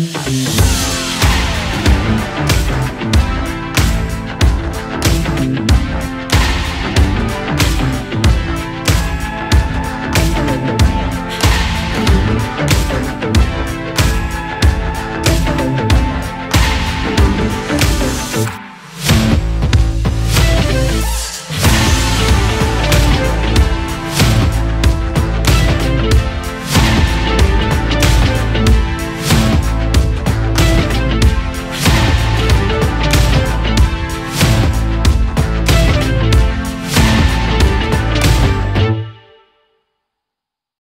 Música